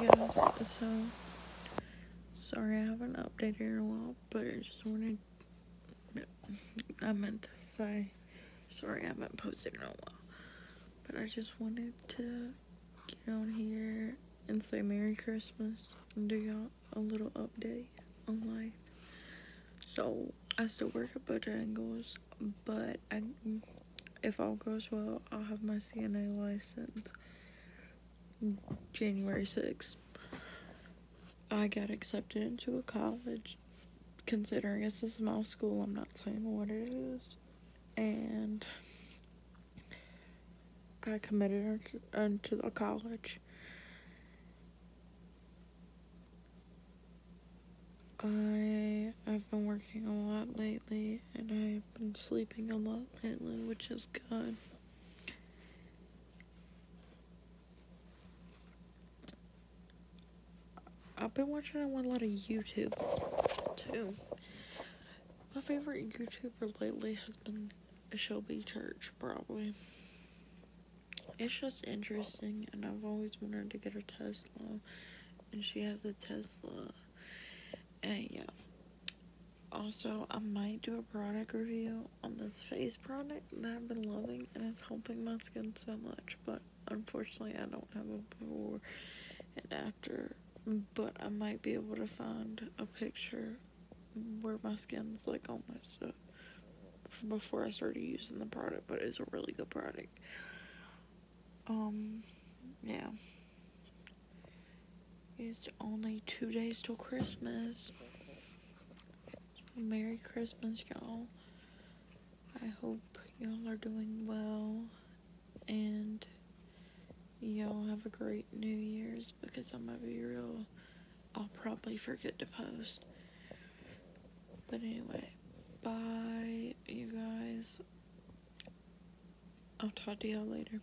Yes, so sorry I haven't updated in a while, but I just wanted I meant to say sorry I haven't posted in a while. But I just wanted to get on here and say Merry Christmas and do y'all a little update on life. So I still work at Bojangles, but I, if all goes well, I'll have my CNA license January 6th. I got accepted into a college. Considering it's a small school, I'm not saying what it is. And I committed into the college. I I've been working a lot lately and I've been sleeping a lot lately, which is good. I've been watching a lot of YouTube too. My favorite YouTuber lately has been Shelby Church, probably. It's just interesting, and I've always wanted to get a Tesla, and she has a Tesla. And yeah. Also, I might do a product review on this face product that I've been loving, and it's helping my skin so much. But unfortunately, I don't have a before and after but I might be able to find a picture where my skin's like almost uh, before I started using the product, but it's a really good product. Um, yeah. It's only two days till Christmas. Merry Christmas, y'all. I hope y'all are doing well and y'all have a great New Year's because I'm gonna be real. I'll probably forget to post. But anyway, bye, you guys. I'll talk to y'all later.